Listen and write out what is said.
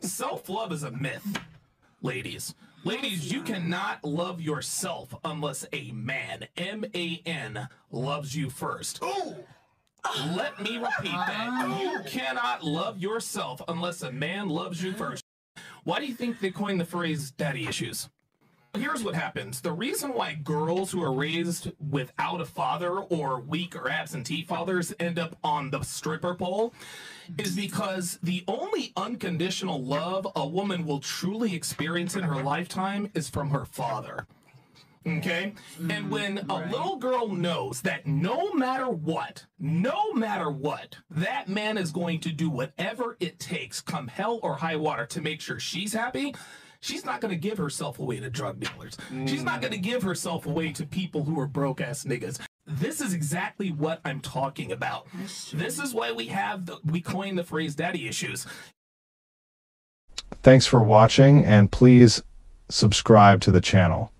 Self love is a myth, ladies. Ladies, you cannot love yourself unless a man, M A N, loves you first. Let me repeat that. Ah. You cannot love yourself unless a man loves you first. Why do you think they coined the phrase daddy issues? Here's what happens. The reason why girls who are raised without a father or weak or absentee fathers end up on the stripper pole is because the only unconditional love a woman will truly experience in her lifetime is from her father. Okay? And mm, when a little girl knows that no matter what, no matter what, that man is going to do whatever it takes, come hell or high water, to make sure she's happy, she's not going to give herself away to drug dealers. She's not mm. going to give herself away to people who are broke ass niggas. This is exactly what I'm talking about. This is why we have the, we coined the phrase daddy issues. Thanks for watching and please subscribe to the channel.